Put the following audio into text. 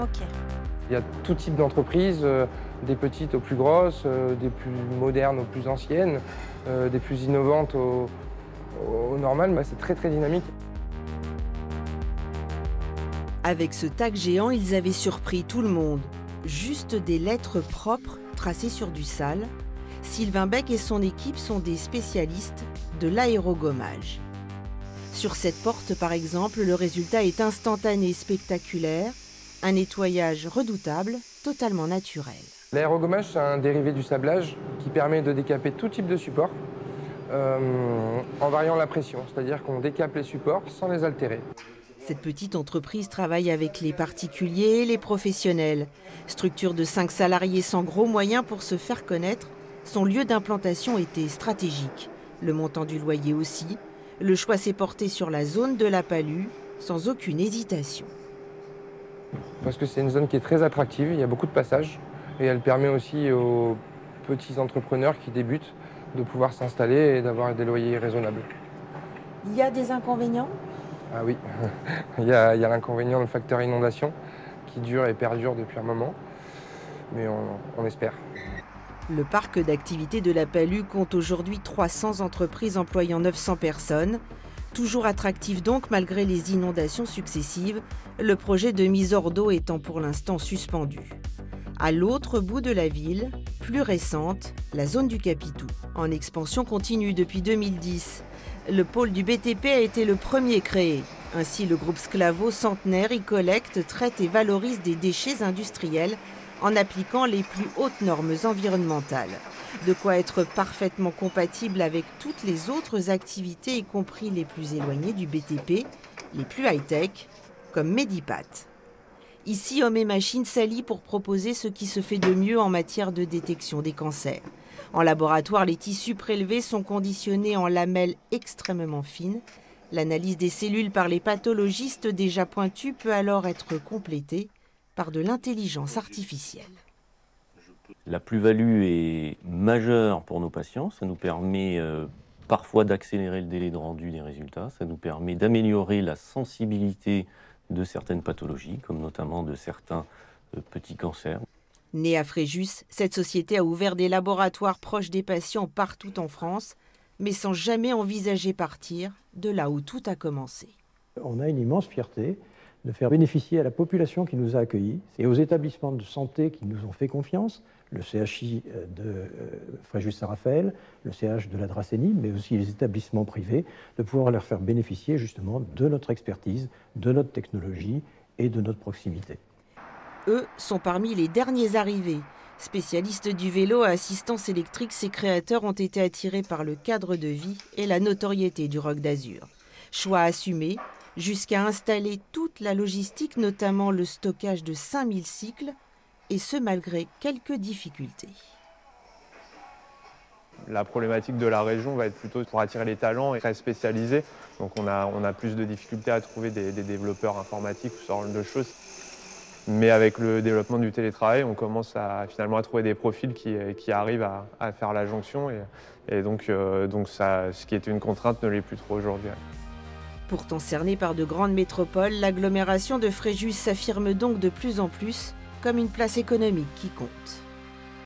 Ok. Il y a tout type d'entreprises, euh, des petites aux plus grosses, euh, des plus modernes aux plus anciennes, euh, des plus innovantes aux, aux normales. Bah, c'est très très dynamique. Avec ce tag géant, ils avaient surpris tout le monde. Juste des lettres propres tracées sur du sale. Sylvain Beck et son équipe sont des spécialistes de l'aérogommage. Sur cette porte, par exemple, le résultat est instantané, spectaculaire, un nettoyage redoutable, totalement naturel. L'aérogommage, c'est un dérivé du sablage qui permet de décaper tout type de support euh, en variant la pression, c'est-à-dire qu'on décape les supports sans les altérer. Cette petite entreprise travaille avec les particuliers et les professionnels. Structure de 5 salariés sans gros moyens pour se faire connaître, son lieu d'implantation était stratégique. Le montant du loyer aussi. Le choix s'est porté sur la zone de la Palue, sans aucune hésitation. Parce que c'est une zone qui est très attractive, il y a beaucoup de passages et elle permet aussi aux petits entrepreneurs qui débutent de pouvoir s'installer et d'avoir des loyers raisonnables. Il y a des inconvénients? Ah oui, il y a, l'inconvénient, le facteur inondation qui dure et perdure depuis un moment, mais on, on espère. Le parc d'activités de la Palue compte aujourd'hui 300 entreprises employant 900 personnes. Toujours attractif donc malgré les inondations successives, le projet de mise hors d'eau étant pour l'instant suspendu. À l'autre bout de la ville, plus récente, la zone du Capitou, en expansion continue depuis 2010. Le pôle du BTP a été le premier créé. Ainsi, le groupe Sclavo centenaire y collecte, traite et valorise des déchets industriels en appliquant les plus hautes normes environnementales. De quoi être parfaitement compatible avec toutes les autres activités, y compris les plus éloignées du BTP, les plus high-tech, comme Medipat. Ici, hommes et machines s'allient pour proposer ce qui se fait de mieux en matière de détection des cancers. En laboratoire, les tissus prélevés sont conditionnés en lamelles extrêmement fines. L'analyse des cellules par les pathologistes déjà pointus peut alors être complétée par de l'intelligence artificielle. La plus-value est majeure pour nos patients. Ça nous permet euh, parfois d'accélérer le délai de rendu des résultats. Ça nous permet d'améliorer la sensibilité de certaines pathologies, comme notamment de certains euh, petits cancers. Née à Fréjus, cette société a ouvert des laboratoires proches des patients partout en France, mais sans jamais envisager partir de là où tout a commencé. On a une immense fierté de faire bénéficier à la population qui nous a accueillis et aux établissements de santé qui nous ont fait confiance, le CHI de Fréjus-Saint-Raphaël, le CH de la Dracénie, mais aussi les établissements privés, de pouvoir leur faire bénéficier justement de notre expertise, de notre technologie et de notre proximité. Eux sont parmi les derniers arrivés. Spécialistes du vélo à assistance électrique, ces créateurs ont été attirés par le cadre de vie et la notoriété du Rock d'Azur. Choix assumé, jusqu'à installer toute la logistique, notamment le stockage de 5000 cycles, et ce malgré quelques difficultés. La problématique de la région va être plutôt pour attirer les talents et très spécialisés. Donc on a, on a plus de difficultés à trouver des, développeurs informatiques ou ce genre de choses. Mais avec le développement du télétravail, on commence à, finalement à trouver des profils qui, qui arrivent à, faire la jonction. Et, et donc, euh, donc ça, ce qui était une contrainte ne l'est plus trop aujourd'hui. Pourtant cernée par de grandes métropoles, l'agglomération de Fréjus s'affirme donc de plus en plus comme une place économique qui compte.